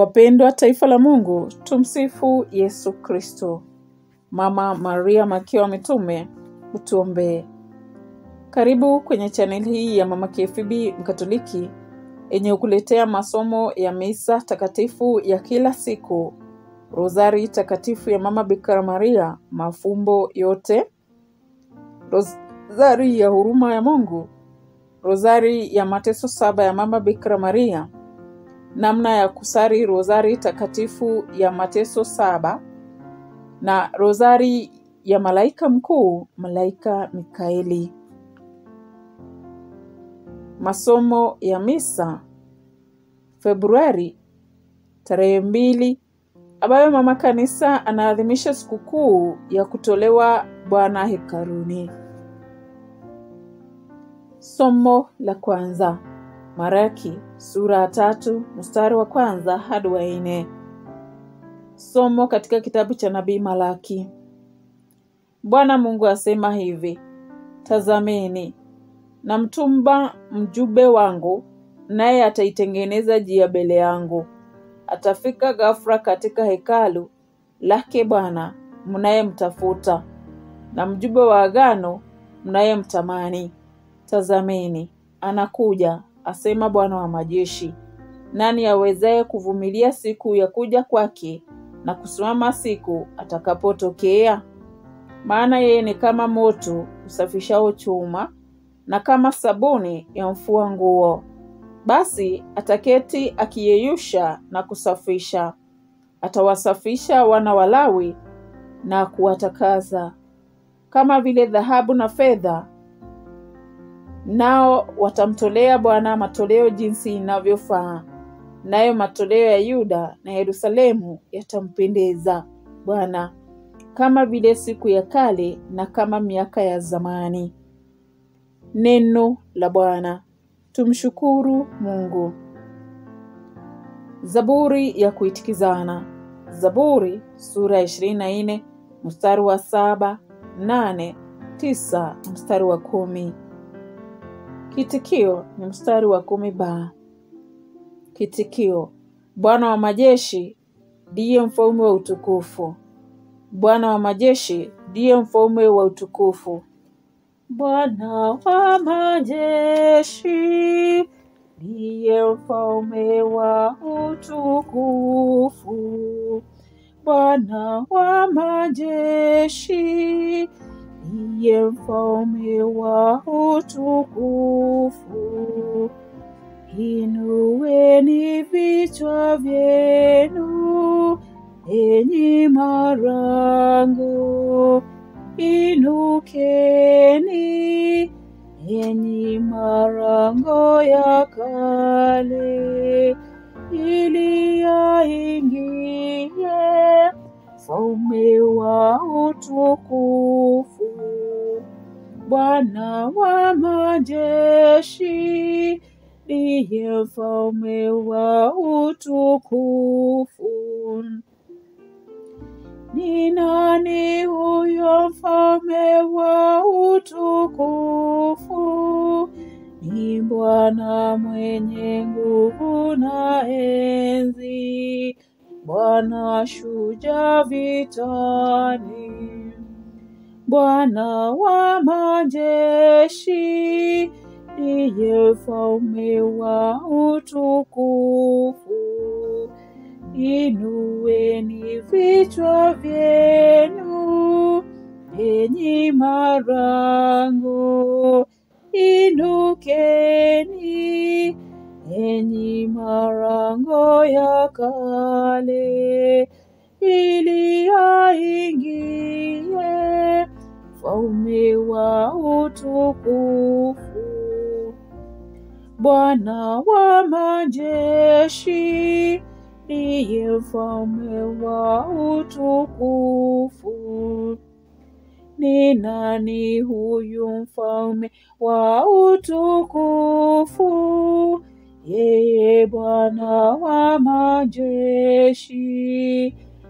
Wapendwa taifa la Mungu, tumsifu Yesu Kristo. Mama Maria Malkia wa Mitume, utuombee. Karibu kwenye chaneli hii ya Mama KFB Mkatoliki yenye kukuletea masomo ya misa takatifu ya kila siku, rozari takatifu ya Mama Bikira Maria, mafumbo yote, rozari ya huruma ya Mungu, rozari ya mateso saba ya Mama Bikira Maria, namna ya kusari rozari takatifu ya mateso saba na rozari ya malaika mkuu malaika Mikaeli. Masomo ya misa Februari tarehe mbili, ambayo mama kanisa anaadhimisha sikukuu ya kutolewa Bwana hekaruni Somo la kwanza Maraki sura ya tatu mstari wa kwanza hadi wa nne. Somo katika kitabu cha nabii Malaki. Bwana Mungu asema hivi: Tazameni, namtuma mjumbe wangu, naye ataitengeneza njia mbele yangu. Atafika ghafra katika hekalu lake Bwana mnayemtafuta, na mjumbe wa agano mnayemtamani. Tazameni, anakuja, asema Bwana wa majeshi. Nani awezaye kuvumilia siku ya kuja kwake na kusimama siku atakapotokea? Maana yeye ni kama moto usafishao chuma na kama sabuni ya mfua nguo. Basi ataketi akiyeyusha na kusafisha, atawasafisha wana wa Lawi na kuwatakaza kama vile dhahabu na fedha, nao watamtolea Bwana matoleo jinsi inavyofaa, nayo matoleo ya Yuda na Yerusalemu yatampendeza Bwana kama vile siku ya kale na kama miaka ya zamani. Neno la Bwana. Tumshukuru Mungu. Zaburi ya kuitikizana. Zaburi sura ya ishirini na nne mstari wa saba, nane, tisa mstari wa kumi. Kitikio ni mstari wa kumi ba. Kitikio: Bwana wa majeshi ndiye mfalme wa utukufu. Bwana wa majeshi ndiye mfalme wa utukufu. Bwana wa majeshi ndiye mfalme wa utukufu. Bwana wa majeshi ndiye mfalme wa utukufu. Inueni vichwa vyenu enyi marango, inukeni enyi marango ya kale, ili yaingie mfalme wa utukufu. Bwana wa majeshi ndiye mfalme wa utukufu. Ni nani huyo mfalme wa utukufu? Ni Bwana mwenye nguvu na enzi, Bwana shujaa vitani. Bwana wa majeshi ndiye mfalme wa utukufu. Inueni vichwa vyenu enyi malango, inukeni enyi marango ya kale, ili aingie mfalme wa utukufu. Bwana wa majeshi ndiye mfalme wa utukufu. Ni nani huyu mfalme wa utukufu? Yeye Bwana wa majeshi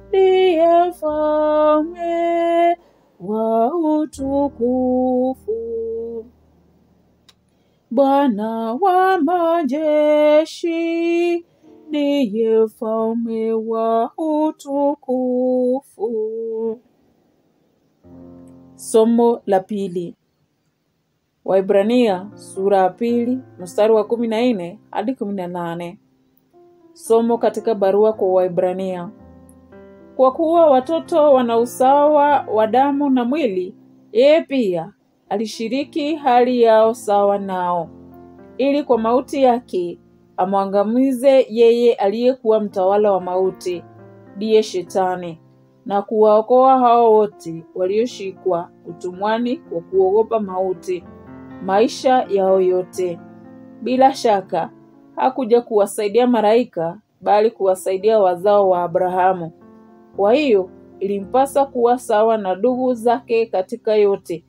ndiye mfalme wa utukufu. Bwana wa majeshi ndiye mfalme wa utukufu. Somo la pili. Waibrania sura ya pili mstari wa kumi na nne hadi kumi na nane. Somo katika barua kwa Waibrania. Kwa kuwa watoto wana usawa wa damu na mwili, yeye pia alishiriki hali yao sawa nao, ili kwa mauti yake amwangamize yeye aliyekuwa mtawala wa mauti, ndiye Shetani, na kuwaokoa hao wote walioshikwa utumwani kwa kuogopa mauti maisha yao yote. Bila shaka hakuja kuwasaidia malaika, bali kuwasaidia wazao wa Abrahamu. Kwa hiyo ilimpasa kuwa sawa na ndugu zake katika yote,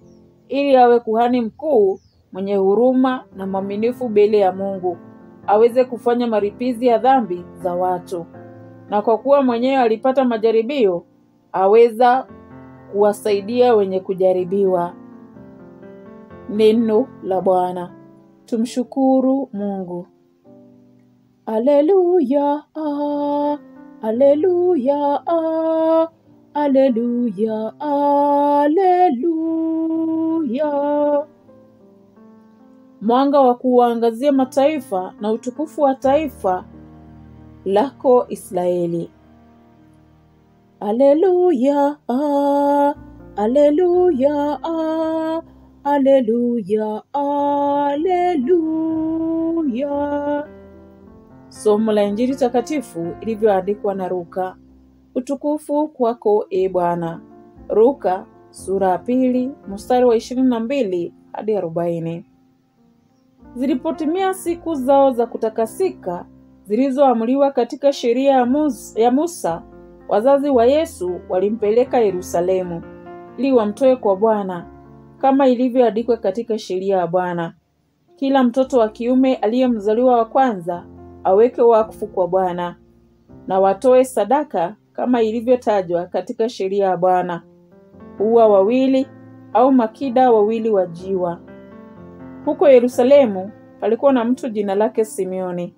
ili awe kuhani mkuu mwenye huruma na mwaminifu mbele ya Mungu, aweze kufanya maripizi ya dhambi za watu. Na kwa kuwa mwenyewe alipata majaribio, aweza kuwasaidia wenye kujaribiwa. Neno la Bwana. Tumshukuru Mungu. Aleluya, Alléluia, aleluya, aleluya. Mwanga wa kuwaangazia mataifa na utukufu wa taifa lako Israeli. Aleluya, aleluya, aleluya, aleluya. Somo la Injili takatifu ilivyoandikwa na Luka. Utukufu kwako e Bwana. Luka sura ya pili mstari wa ishirini na mbili hadi arobaini. Zilipotimia siku zao za kutakasika zilizoamriwa katika sheria ya Musa, wazazi wa Yesu walimpeleka Yerusalemu ili wamtoe kwa Bwana kama ilivyoandikwa katika sheria ya Bwana. Kila mtoto wa kiume aliyemzaliwa wa kwanza aweke wakfu kwa Bwana na watoe sadaka kama ilivyotajwa katika sheria ya Bwana, hua wawili au makida wawili wa jiwa. Huko Yerusalemu palikuwa na mtu jina lake Simeoni.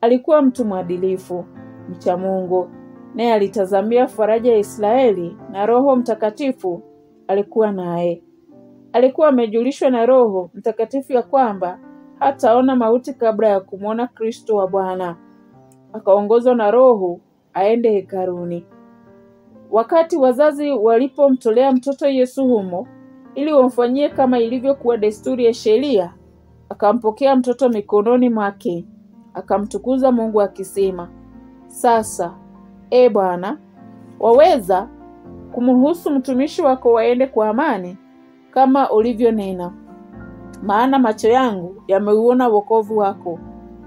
Alikuwa mtu mwadilifu, mcha Mungu, naye alitazamia faraja ya Israeli, na Roho Mtakatifu alikuwa naye. Alikuwa amejulishwa na Roho Mtakatifu ya kwamba hataona mauti kabla ya kumwona Kristo wa Bwana. Akaongozwa na Roho aende hekaruni Wakati wazazi walipomtolea mtoto Yesu humo ili wamfanyie kama ilivyokuwa desturi ya sheria, akampokea mtoto mikononi mwake, akamtukuza Mungu akisema, sasa e Bwana, waweza kumruhusu mtumishi wako waende kwa amani kama ulivyonena, maana macho yangu yameuona wokovu wako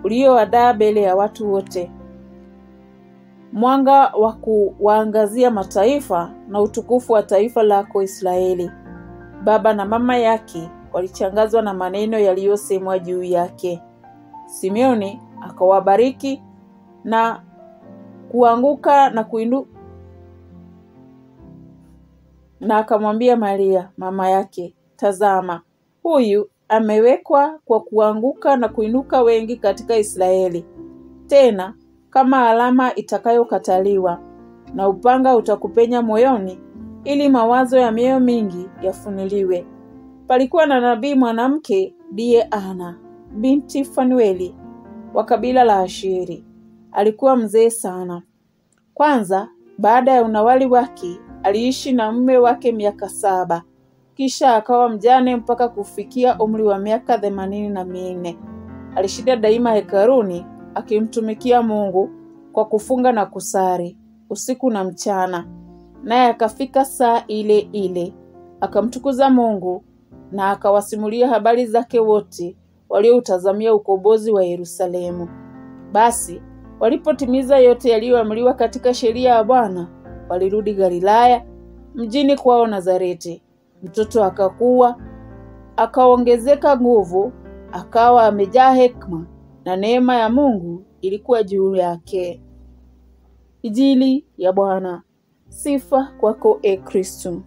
uliowadaa mbele ya watu wote, mwanga wa kuwaangazia mataifa na utukufu wa taifa lako Israeli. Baba na mama yake walichangazwa na maneno yaliyosemwa juu yake. Simeoni akawabariki na kuanguka na kuindu na akamwambia Maria mama yake, tazama, huyu amewekwa kwa kuanguka na kuinuka wengi katika Israeli, tena kama alama itakayokataliwa, na upanga utakupenya moyoni, ili mawazo ya mioyo mingi yafunuliwe. Palikuwa na nabii mwanamke ndiye Ana binti Fanueli wa kabila la Asheri. Alikuwa mzee sana. Kwanza, baada ya unawali wake, aliishi na mume wake miaka saba, kisha akawa mjane mpaka kufikia umri wa miaka themanini na minne. Alishinda daima hekaruni akimtumikia Mungu kwa kufunga na kusari usiku na mchana. Naye akafika saa ile ile akamtukuza Mungu na akawasimulia habari zake wote walioutazamia ukombozi wa Yerusalemu. Basi walipotimiza yote yaliyoamriwa katika sheria ya Bwana, walirudi Galilaya mjini kwao Nazareti. Mtoto akakuwa akaongezeka nguvu, akawa amejaa hekima, na neema ya Mungu ilikuwa juu yake. Injili ya Bwana. Sifa kwako e Kristo.